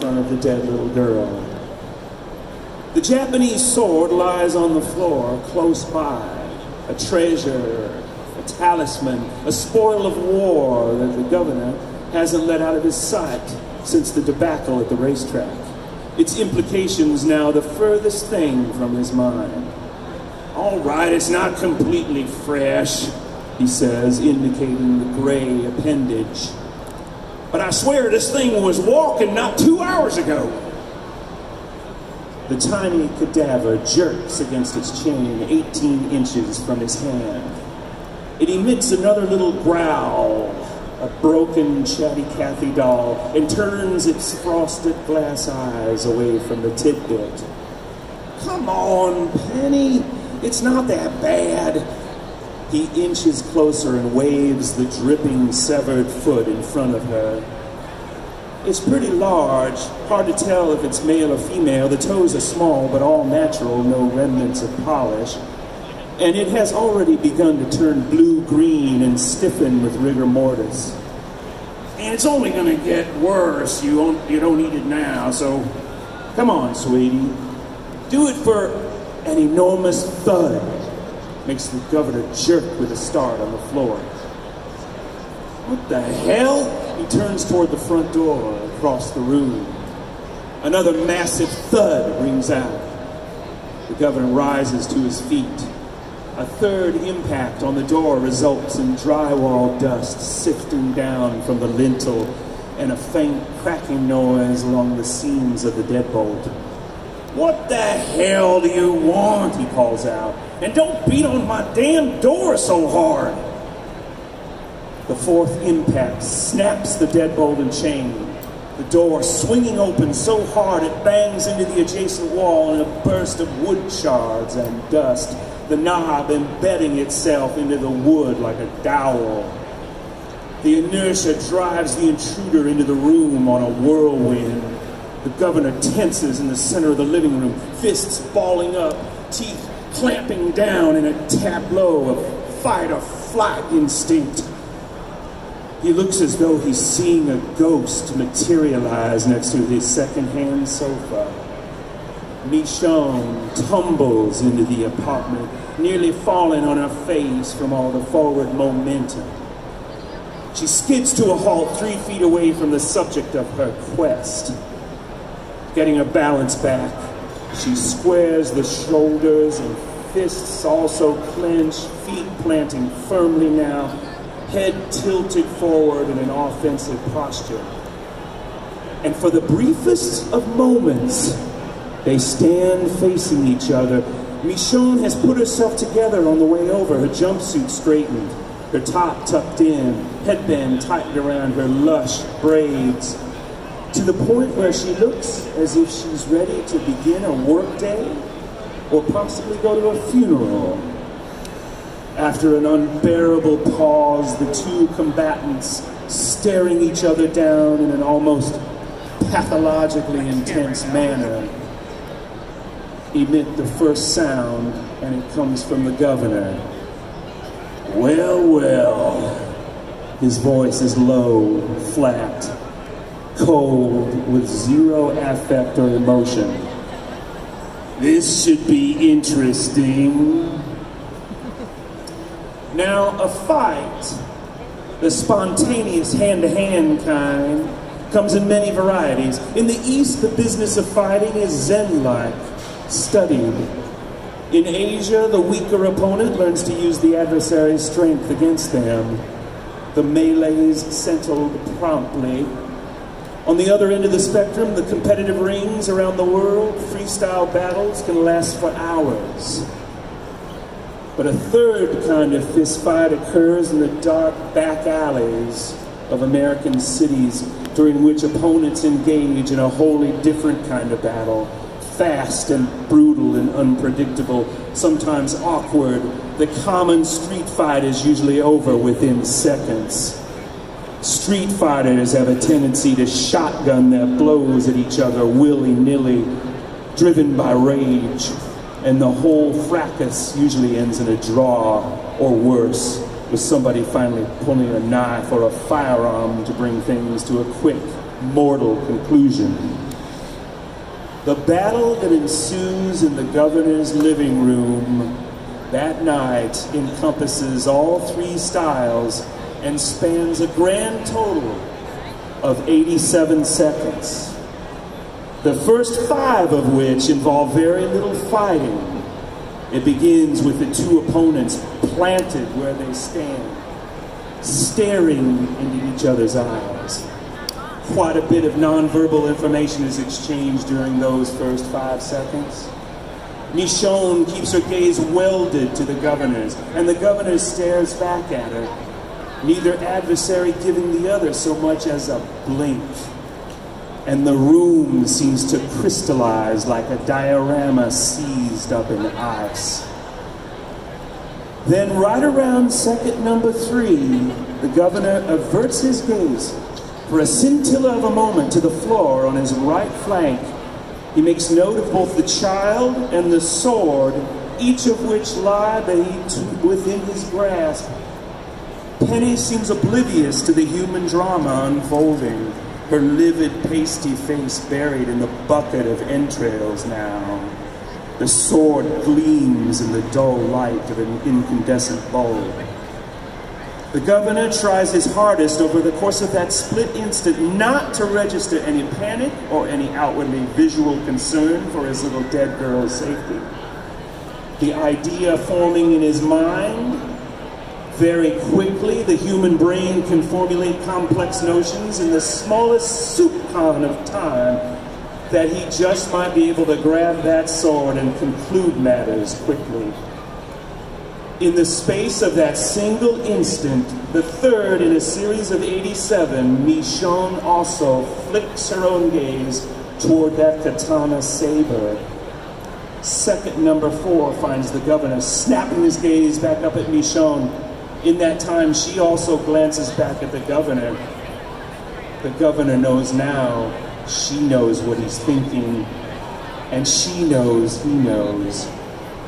front of the dead little girl. The Japanese sword lies on the floor close by, a treasure, a talisman, a spoil of war that the governor hasn't let out of his sight since the debacle at the racetrack. Its implications now the furthest thing from his mind. All right, it's not completely fresh, he says, indicating the gray appendage. But I swear this thing was walking not two hours ago. The tiny cadaver jerks against its chain 18 inches from his hand. It emits another little growl, a broken chatty Cathy doll, and turns its frosted glass eyes away from the tidbit. Come on, Penny, it's not that bad. He inches closer and waves the dripping severed foot in front of her. It's pretty large, hard to tell if it's male or female. The toes are small, but all natural, no remnants of polish. And it has already begun to turn blue-green and stiffen with rigor mortis. And it's only gonna get worse. You don't, you don't need it now, so come on, sweetie. Do it for an enormous thud. Makes the governor jerk with a start on the floor. What the hell? He turns toward the front door across the room. Another massive thud rings out. The governor rises to his feet. A third impact on the door results in drywall dust sifting down from the lintel and a faint cracking noise along the seams of the deadbolt. What the hell do you want? He calls out. And don't beat on my damn door so hard. The fourth impact snaps the deadbolt and chain. The door swinging open so hard it bangs into the adjacent wall in a burst of wood shards and dust, the knob embedding itself into the wood like a dowel. The inertia drives the intruder into the room on a whirlwind. The governor tenses in the center of the living room, fists balling up, teeth clamping down in a tableau of fight or flight instinct. He looks as though he's seeing a ghost materialize next to his second-hand sofa. Michonne tumbles into the apartment, nearly falling on her face from all the forward momentum. She skids to a halt three feet away from the subject of her quest. Getting her balance back, she squares the shoulders and fists also clenched, feet planting firmly now, head tilted forward in an offensive posture. And for the briefest of moments, they stand facing each other. Michonne has put herself together on the way over, her jumpsuit straightened, her top tucked in, headband tightened around her lush braids, to the point where she looks as if she's ready to begin a workday or possibly go to a funeral. After an unbearable pause, the two combatants, staring each other down in an almost pathologically intense manner, emit the first sound, and it comes from the governor. Well, well. His voice is low, flat, cold, with zero affect or emotion. This should be interesting. Now, a fight, the spontaneous hand-to-hand kind, comes in many varieties. In the East, the business of fighting is Zen-like, studied. In Asia, the weaker opponent learns to use the adversary's strength against them. The melees settled promptly. On the other end of the spectrum, the competitive rings around the world, freestyle battles can last for hours. But a third kind of fistfight occurs in the dark back alleys of American cities during which opponents engage in a wholly different kind of battle. Fast and brutal and unpredictable, sometimes awkward, the common street fight is usually over within seconds. Street fighters have a tendency to shotgun their blows at each other willy-nilly, driven by rage and the whole fracas usually ends in a draw or worse, with somebody finally pulling a knife or a firearm to bring things to a quick, mortal conclusion. The battle that ensues in the governor's living room that night encompasses all three styles and spans a grand total of 87 seconds. The first five of which involve very little fighting. It begins with the two opponents planted where they stand, staring into each other's eyes quite a bit of nonverbal information is exchanged during those first five seconds. Michonne keeps her gaze welded to the governor's, and the governor stares back at her, neither adversary giving the other so much as a blink. And the room seems to crystallize like a diorama seized up in ice. Then, right around second number three, the governor averts his gaze for a scintilla of a moment to the floor on his right flank. He makes note of both the child and the sword, each of which lie within his grasp. Penny seems oblivious to the human drama unfolding, her livid, pasty face buried in the bucket of entrails now. The sword gleams in the dull light of an incandescent bulb. The governor tries his hardest over the course of that split instant not to register any panic or any outwardly visual concern for his little dead girl's safety. The idea forming in his mind, very quickly the human brain can formulate complex notions in the smallest soupcon of time that he just might be able to grab that sword and conclude matters quickly. In the space of that single instant, the third in a series of 87, Michonne also flicks her own gaze toward that katana saber. Second number four finds the governor snapping his gaze back up at Michonne. In that time, she also glances back at the governor. The governor knows now, she knows what he's thinking, and she knows he knows.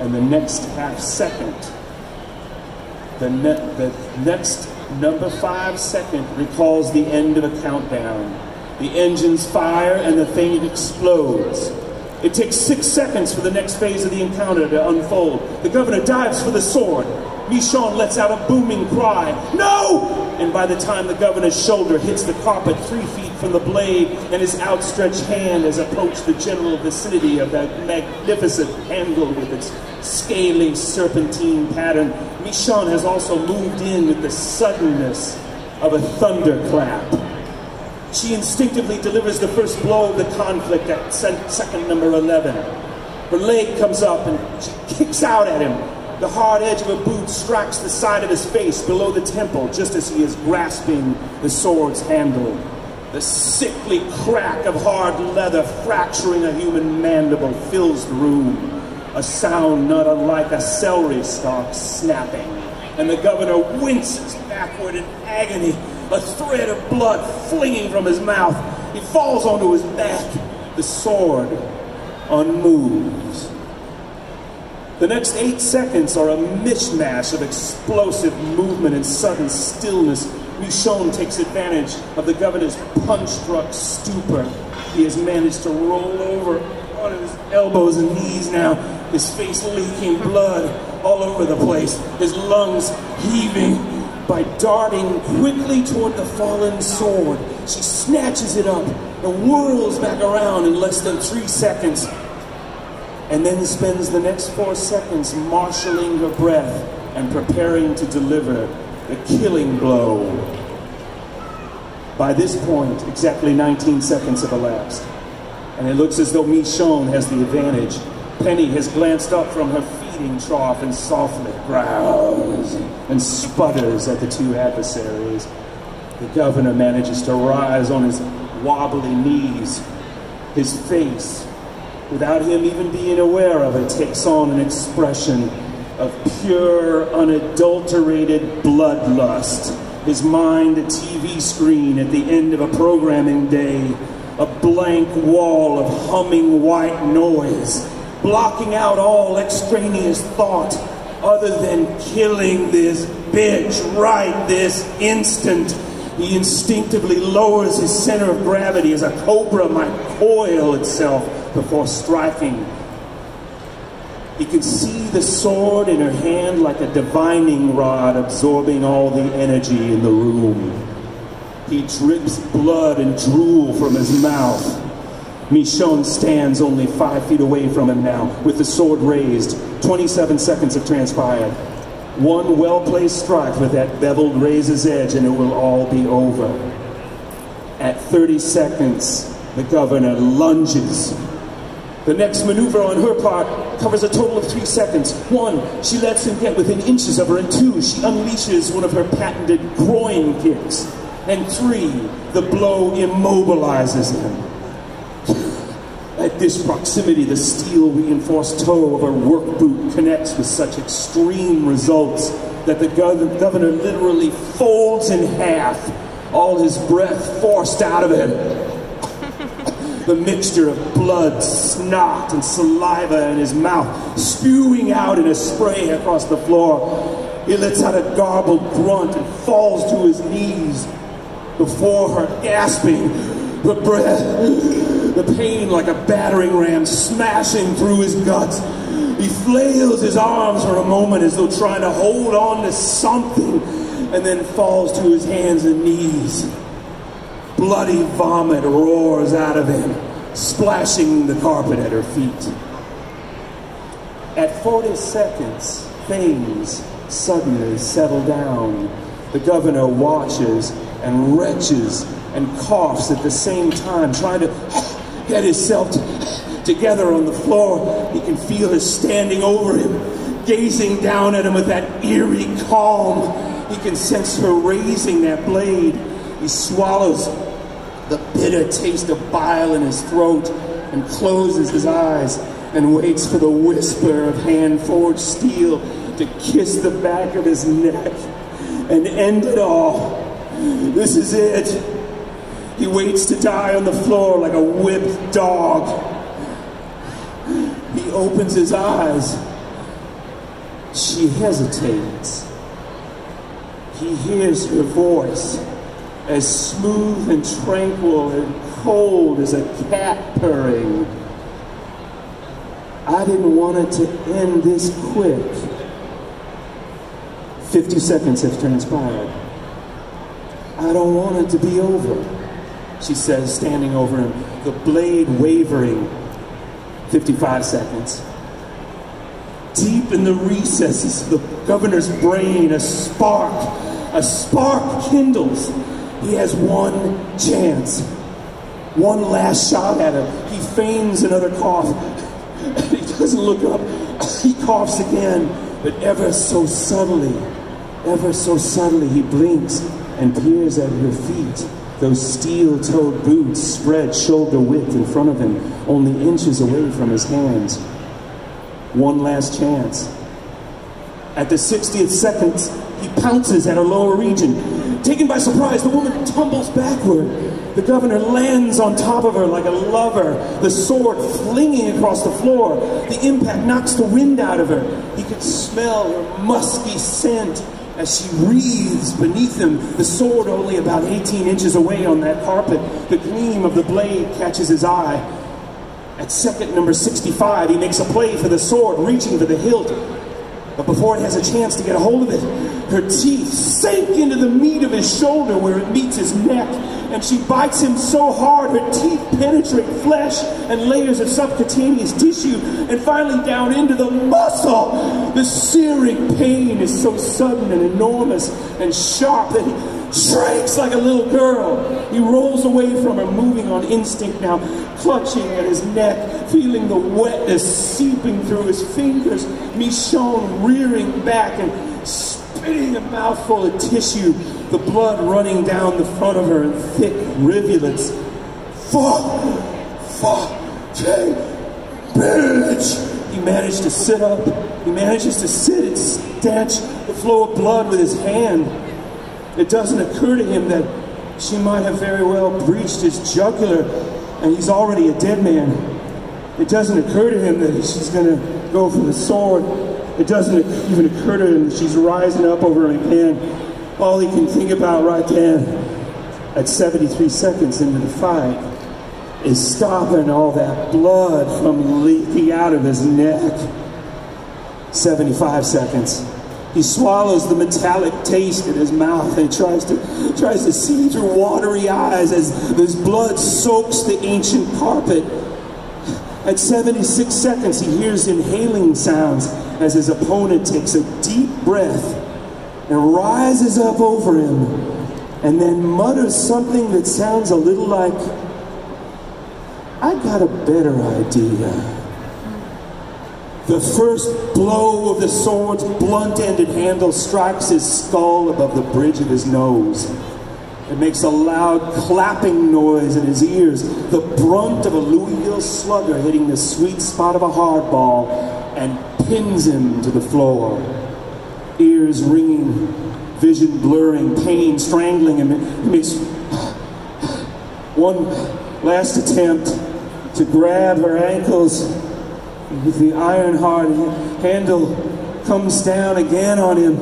And the next half second, the, ne the next number five second recalls the end of a countdown. The engines fire and the thing explodes. It takes six seconds for the next phase of the encounter to unfold. The governor dives for the sword. Michonne lets out a booming cry, No! And by the time the governor's shoulder hits the carpet three feet from the blade and his outstretched hand has approached the general vicinity of that magnificent handle with its scaly serpentine pattern, Michonne has also moved in with the suddenness of a thunderclap. She instinctively delivers the first blow of the conflict at second number 11. Her leg comes up and she kicks out at him. The hard edge of a boot strikes the side of his face below the temple just as he is grasping the sword's handle. The sickly crack of hard leather fracturing a human mandible fills the room. A sound not unlike a celery stalk snapping. And the governor winces backward in agony, a thread of blood flinging from his mouth. He falls onto his back. The sword unmoves. The next eight seconds are a mishmash of explosive movement and sudden stillness Michonne takes advantage of the governor's punch-struck stupor. He has managed to roll over on his elbows and knees now, his face leaking blood all over the place, his lungs heaving. By darting quickly toward the fallen sword, she snatches it up and whirls back around in less than three seconds, and then spends the next four seconds marshaling her breath and preparing to deliver the killing blow. By this point, exactly 19 seconds have elapsed, and it looks as though Michonne has the advantage. Penny has glanced up from her feeding trough and softly growls and sputters at the two adversaries. The governor manages to rise on his wobbly knees. His face, without him even being aware of it, takes on an expression of pure, unadulterated bloodlust. His mind a TV screen at the end of a programming day, a blank wall of humming white noise, blocking out all extraneous thought other than killing this bitch right this instant. He instinctively lowers his center of gravity as a cobra might coil itself before striking. He can see the sword in her hand like a divining rod absorbing all the energy in the room. He drips blood and drool from his mouth. Michonne stands only five feet away from him now, with the sword raised. 27 seconds have transpired. One well-placed strike with that beveled razor's edge and it will all be over. At 30 seconds, the governor lunges. The next maneuver on her part covers a total of three seconds. One, she lets him get within inches of her, and two, she unleashes one of her patented groin kicks. And three, the blow immobilizes him. At this proximity, the steel reinforced toe of her work boot connects with such extreme results that the governor literally folds in half, all his breath forced out of him. The mixture of blood, snot, and saliva in his mouth, spewing out in a spray across the floor. He lets out a garbled grunt and falls to his knees before her, gasping for breath the pain like a battering ram smashing through his guts. He flails his arms for a moment as though trying to hold on to something and then falls to his hands and knees. Bloody vomit roars out of him, splashing the carpet at her feet. At 40 seconds, things suddenly settle down. The governor watches and retches and coughs at the same time, trying to get himself together on the floor. He can feel her standing over him, gazing down at him with that eerie calm. He can sense her raising that blade. He swallows the bitter taste of bile in his throat and closes his eyes and waits for the whisper of hand-forged steel to kiss the back of his neck and end it all. This is it. He waits to die on the floor like a whipped dog. He opens his eyes. She hesitates. He hears her voice, as smooth and tranquil and cold as a cat purring. I didn't want it to end this quick. 50 seconds have transpired. I don't want it to be over she says, standing over him, the blade wavering. 55 seconds. Deep in the recesses of the governor's brain, a spark, a spark kindles. He has one chance, one last shot at her. He feigns another cough. he doesn't look up. He coughs again, but ever so subtly, ever so subtly, he blinks and peers at her feet. Those steel-toed boots spread shoulder width in front of him, only inches away from his hands. One last chance. At the 60th second, he pounces at her lower region. Taken by surprise, the woman tumbles backward. The governor lands on top of her like a lover, the sword flinging across the floor. The impact knocks the wind out of her. He can smell her musky scent as she wreathes beneath him, the sword only about 18 inches away on that carpet. The gleam of the blade catches his eye. At second number 65, he makes a play for the sword, reaching for the hilt. But before it has a chance to get a hold of it, her teeth sink into the meat of his shoulder where it meets his neck, and she bites him so hard her teeth penetrate flesh and layers of subcutaneous tissue, and finally down into the muscle. The searing pain is so sudden and enormous and sharp that shrieks like a little girl. He rolls away from her, moving on instinct now, clutching at his neck, feeling the wetness seeping through his fingers. Michonne rearing back and spitting a mouthful of tissue, the blood running down the front of her in thick rivulets. Fuck! Fucking bitch! He managed to sit up. He manages to sit and stanch the flow of blood with his hand. It doesn't occur to him that she might have very well breached his jugular and he's already a dead man. It doesn't occur to him that she's going to go for the sword it doesn't even occur to him that she's rising up over him again. All he can think about right then, at 73 seconds into the fight, is stopping all that blood from leaking out of his neck. 75 seconds. He swallows the metallic taste in his mouth and tries to tries to see through watery eyes as his blood soaks the ancient carpet. At 76 seconds, he hears inhaling sounds as his opponent takes a deep breath and rises up over him and then mutters something that sounds a little like, I got a better idea. The first blow of the sword's blunt-ended handle strikes his skull above the bridge of his nose. It makes a loud clapping noise in his ears, the brunt of a Louisville slugger hitting the sweet spot of a hardball, and pins him to the floor. Ears ringing, vision blurring, pain strangling him. He makes one last attempt to grab her ankles the iron hard handle comes down again on him.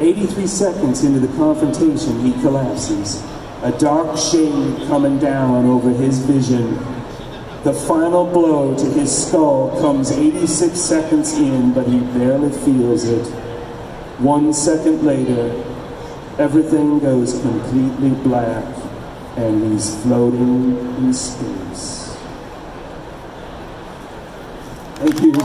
83 seconds into the confrontation, he collapses. A dark shade coming down over his vision. The final blow to his skull comes 86 seconds in, but he barely feels it. One second later, everything goes completely black, and he's floating in space. Thank you.